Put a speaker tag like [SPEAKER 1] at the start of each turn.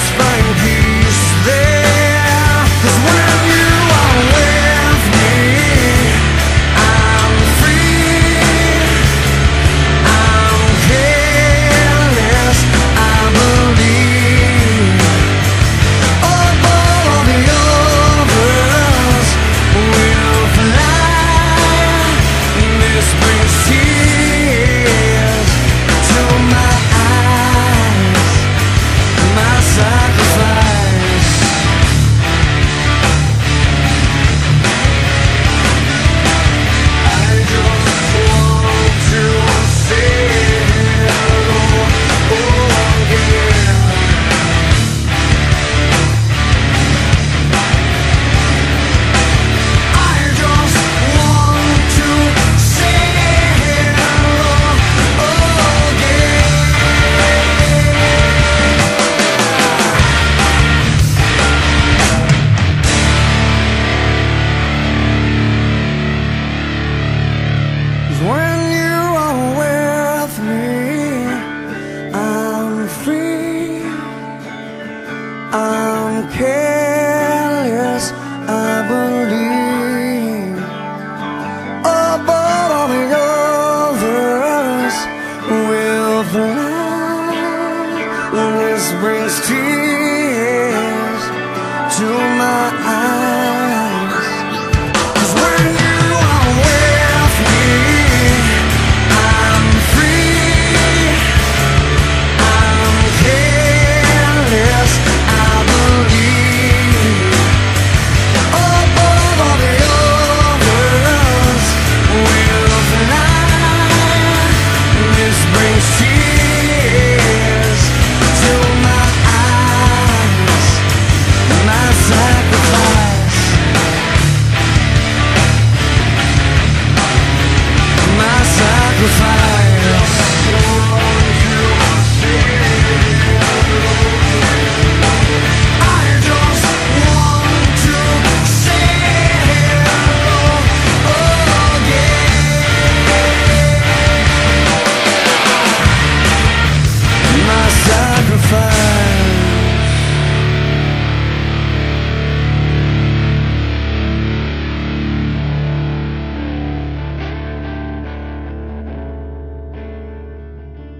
[SPEAKER 1] thank you my